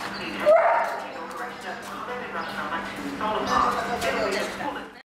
having